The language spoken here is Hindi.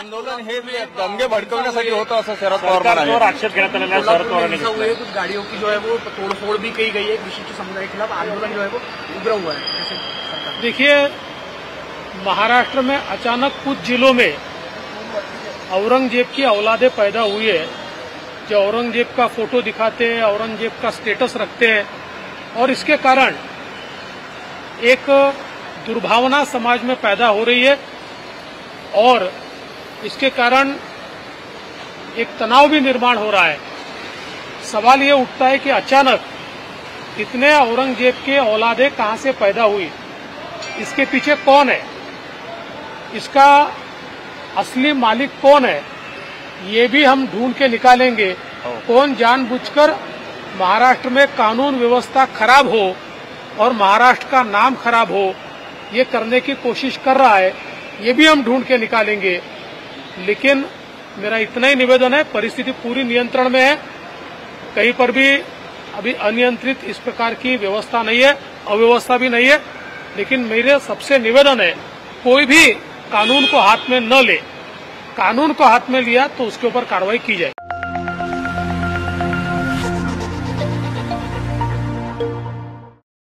आंदोलन हे दंगे भडकवण्यासाठी होतं असं शरद पवार आक्षेप घेण्यात आलेला आहे शरद है कुछ गाड़ियों की जो है वो तोड़फोड़ भी की गई है विशिष्ट समुदाय के खिलाफ आंदोलन जो है वो उग्र हुआ है देखिए महाराष्ट्र में अचानक कुछ जिलों में औरंगज़ेब की औलादे पैदा हुई है। जो औरंगज़ेब का फ़ोटो दिखाते हैं औरंगज़ेब का स्टेटस रखते हैं और इसके कारण एक दुर्भावना समाज में पैदा हो रही है और इसके कारण एक तनाव भी निर्माण हो रहा है। सवाल ये उठता है कि अचानक इतने औरंगज़ेब के औलादे कहाँ से पैदा हुई? इसके पीछे कौन है? इसका असली मालिक कौन है? ये भी हम ढूंढ के निकालेंगे। कौन जानबूझकर महाराष्ट्र में कानून व्यवस्था खराब हो और महाराष्ट्र का नाम खराब हो ये करने की कोशिश कर रहा है ये भी हम ढूंढ के निकालेंगे। लेकिन मेरा इतना ही निवेदन है, परिस्थिति पूरी नियंत्रण में है। कहीं पर भी अभी अनियंत्रित इस प्रकार की व्यवस्था नहीं है, अव्यवस्था भी नहीं है, लेकिन मेरे सबसे निवेदन है, कोई भी कानून को हाथ में न ले। कानून को हाथ में लिया तो उसके ऊपर कार्रवाई की जाए।